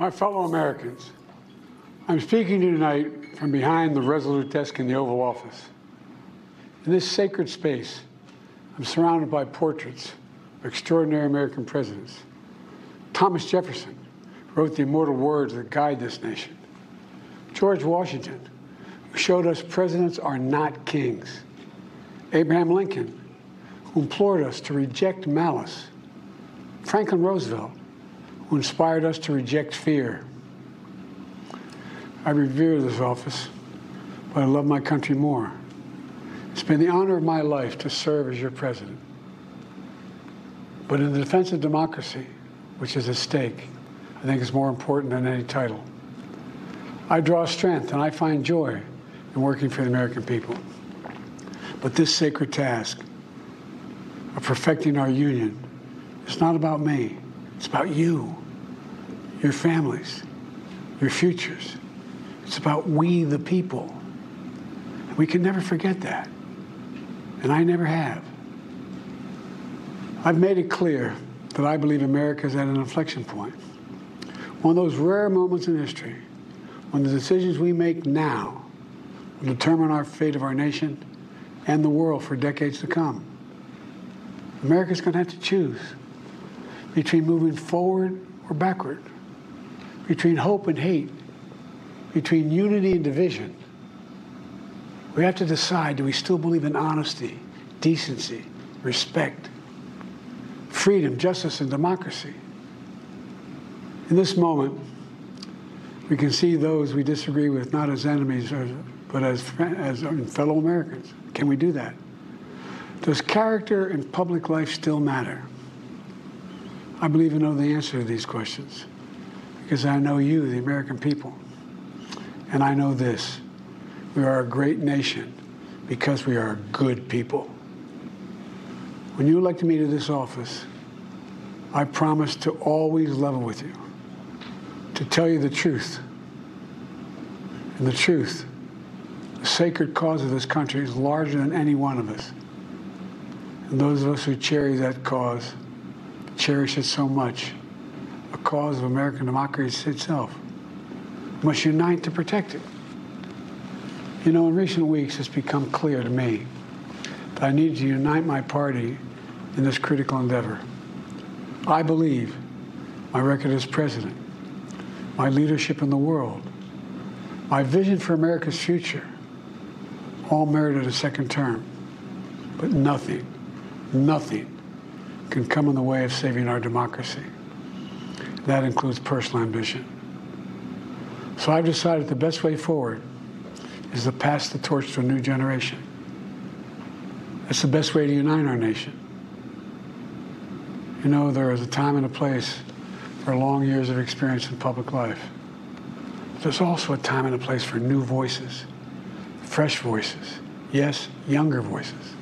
My fellow Americans, I'm speaking to you tonight from behind the resolute desk in the Oval Office. In this sacred space, I'm surrounded by portraits of extraordinary American presidents. Thomas Jefferson wrote the immortal words that guide this nation. George Washington, who showed us presidents are not kings. Abraham Lincoln, who implored us to reject malice. Franklin Roosevelt, who inspired us to reject fear. I revere this office, but I love my country more. It's been the honor of my life to serve as your president. But in the defense of democracy, which is at stake, I think is more important than any title. I draw strength and I find joy in working for the American people. But this sacred task of perfecting our union is not about me. It's about you, your families, your futures. It's about we, the people. We can never forget that. And I never have. I've made it clear that I believe America is at an inflection point. One of those rare moments in history when the decisions we make now will determine our fate of our nation and the world for decades to come. America's going to have to choose between moving forward or backward, between hope and hate, between unity and division. We have to decide do we still believe in honesty, decency, respect, freedom, justice, and democracy? In this moment, we can see those we disagree with not as enemies, uh, but as, as um, fellow Americans. Can we do that? Does character in public life still matter? I believe I know the answer to these questions because I know you, the American people. And I know this we are a great nation because we are good people. When you elected me to this office, I promised to always level with you, to tell you the truth. And the truth, the sacred cause of this country is larger than any one of us. And those of us who cherish that cause cherish it so much, a cause of American democracy itself, must unite to protect it. You know, in recent weeks, it's become clear to me that I need to unite my party in this critical endeavor. I believe my record as president, my leadership in the world, my vision for America's future all merited a second term. But nothing, nothing can come in the way of saving our democracy. That includes personal ambition. So I've decided the best way forward is to pass the torch to a new generation. That's the best way to unite our nation. You know, there is a time and a place for long years of experience in public life. But there's also a time and a place for new voices, fresh voices, yes, younger voices.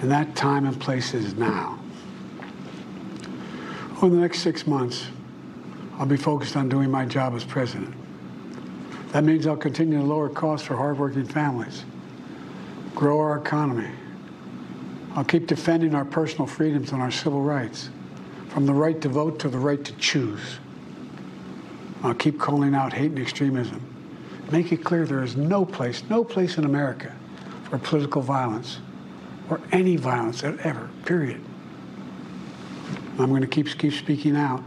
And that time and place is now. Over the next six months, I'll be focused on doing my job as president. That means I'll continue to lower costs for hardworking families, grow our economy, I'll keep defending our personal freedoms and our civil rights, from the right to vote to the right to choose. I'll keep calling out hate and extremism. Make it clear there is no place, no place in America for political violence or any violence at ever, period. I'm going to keep, keep speaking out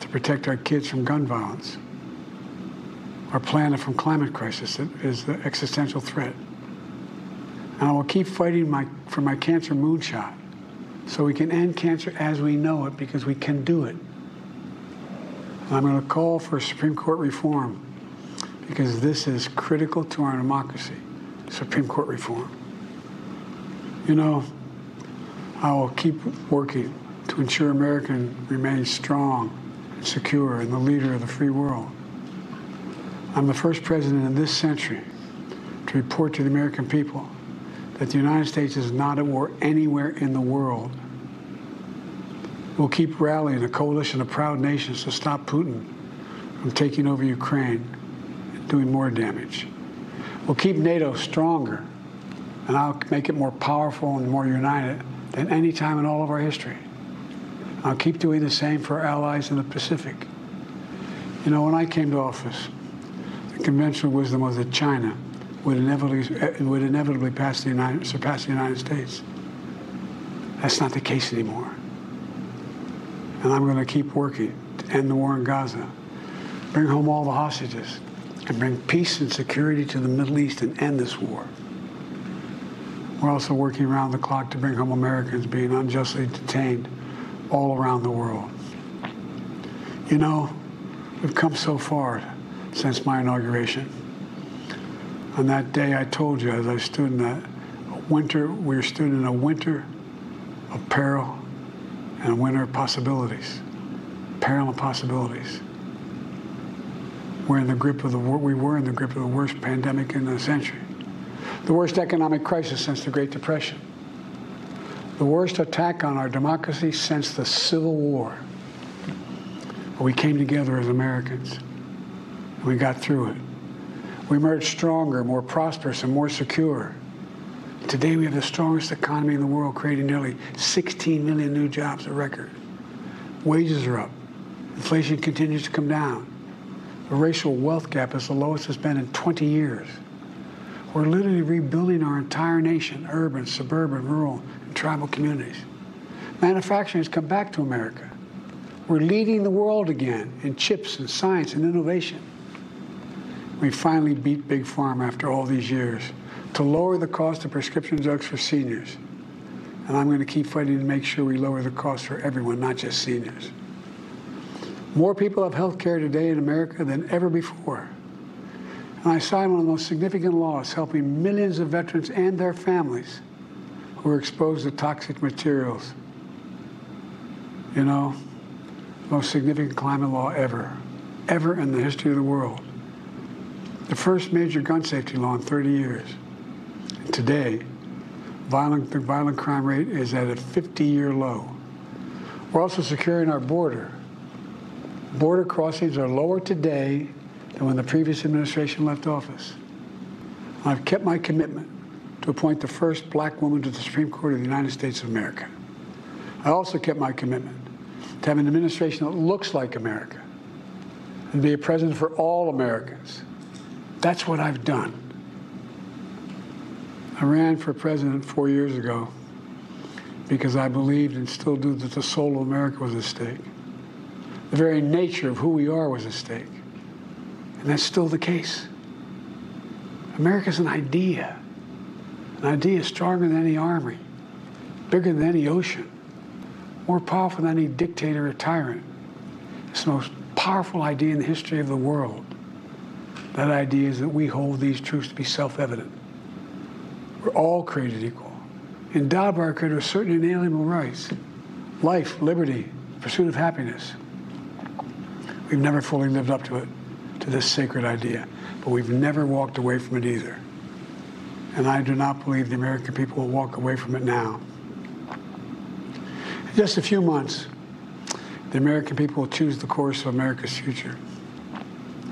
to protect our kids from gun violence. Our planet from climate crisis is the existential threat. And I will keep fighting my, for my cancer moonshot so we can end cancer as we know it because we can do it. And I'm going to call for Supreme Court reform because this is critical to our democracy, Supreme Court reform. You know, I will keep working to ensure America remains strong and secure and the leader of the free world. I'm the first president in this century to report to the American people that the United States is not at war anywhere in the world. We'll keep rallying a coalition of proud nations to stop Putin from taking over Ukraine and doing more damage. We'll keep NATO stronger, and I'll make it more powerful and more united than any time in all of our history. I'll keep doing the same for our allies in the Pacific. You know, when I came to office, the conventional wisdom was that China would inevitably, eh, would inevitably pass the United, surpass the United States. That's not the case anymore. And I'm going to keep working to end the war in Gaza, bring home all the hostages, and bring peace and security to the Middle East and end this war. We're also working around the clock to bring home Americans being unjustly detained all around the world. You know, we've come so far since my inauguration. On that day, I told you as I stood in that winter, we were stood in a winter of peril and a winter of possibilities. Peril and possibilities. We're in the grip of the we were in the grip of the worst pandemic in the century, the worst economic crisis since the Great Depression, the worst attack on our democracy since the Civil War. We came together as Americans, we got through it. We emerged stronger, more prosperous, and more secure. Today we have the strongest economy in the world, creating nearly 16 million new jobs, a record. Wages are up. Inflation continues to come down. The racial wealth gap is the lowest it's been in 20 years. We're literally rebuilding our entire nation, urban, suburban, rural, tribal communities. Manufacturing has come back to America. We're leading the world again in chips and science and innovation. We finally beat Big Pharma after all these years to lower the cost of prescription drugs for seniors. And I'm going to keep fighting to make sure we lower the cost for everyone, not just seniors. More people have health care today in America than ever before. And I signed one of the most significant laws helping millions of veterans and their families who are exposed to toxic materials. You know, most significant climate law ever, ever in the history of the world. The first major gun safety law in 30 years. Today, violent, the violent crime rate is at a 50-year low. We're also securing our border border crossings are lower today than when the previous administration left office. I've kept my commitment to appoint the first black woman to the Supreme Court of the United States of America. I also kept my commitment to have an administration that looks like America and be a president for all Americans. That's what I've done. I ran for president four years ago because I believed and still do that the soul of America was at stake. The very nature of who we are was at stake. And that's still the case. America's an idea. An idea stronger than any army, bigger than any ocean, more powerful than any dictator or tyrant. It's the most powerful idea in the history of the world. That idea is that we hold these truths to be self-evident. We're all created equal, endowed by our Creator with certain inalienable rights, life, liberty, pursuit of happiness. We've never fully lived up to it, to this sacred idea, but we've never walked away from it either. And I do not believe the American people will walk away from it now. In just a few months, the American people will choose the course of America's future.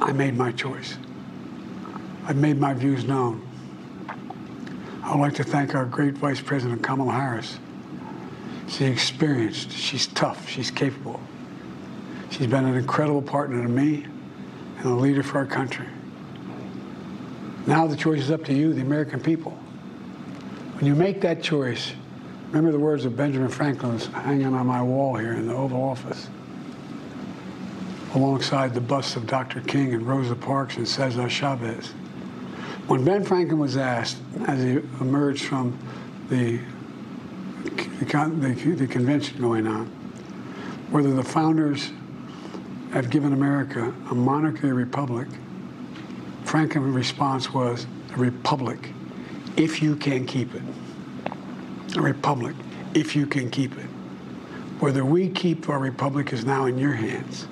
I made my choice. I've made my views known. I would like to thank our great Vice President Kamala Harris. She's experienced, she's tough, she's capable. She's been an incredible partner to me and a leader for our country. Now the choice is up to you, the American people. When you make that choice, remember the words of Benjamin Franklin hanging on my wall here in the Oval Office, alongside the busts of Dr. King and Rosa Parks and Cesar Chavez. When Ben Franklin was asked, as he emerged from the, the, the convention going on, whether the founders have given America a monarchy, a republic, Franklin's response was a republic, if you can keep it. A republic, if you can keep it. Whether we keep our republic is now in your hands.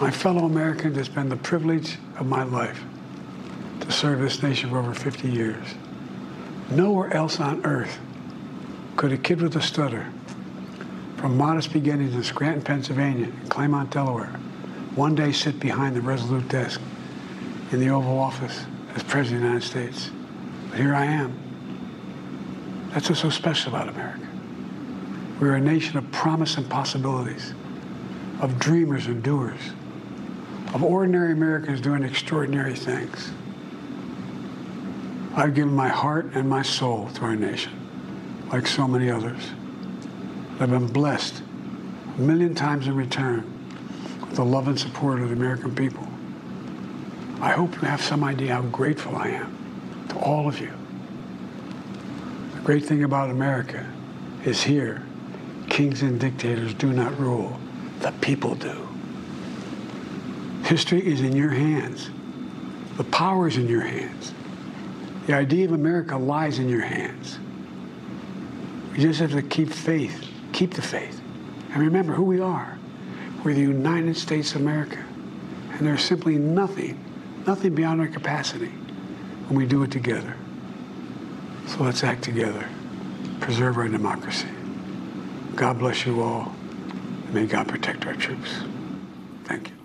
My fellow Americans, it's been the privilege of my life to serve this nation for over 50 years. Nowhere else on earth could a kid with a stutter from modest beginnings in Scranton, Pennsylvania, and Claymont, Delaware, one day sit behind the resolute desk in the Oval Office as President of the United States. But here I am. That's what's so special about America. We're a nation of promise and possibilities, of dreamers and doers, of ordinary Americans doing extraordinary things. I've given my heart and my soul to our nation, like so many others. I've been blessed a million times in return with the love and support of the American people. I hope you have some idea how grateful I am to all of you. The great thing about America is here, kings and dictators do not rule, the people do. History is in your hands. The power is in your hands. The idea of America lies in your hands. We just have to keep faith, keep the faith, and remember who we are. We're the United States of America. And there's simply nothing, nothing beyond our capacity when we do it together. So let's act together, preserve our democracy. God bless you all, may God protect our troops. Thank you.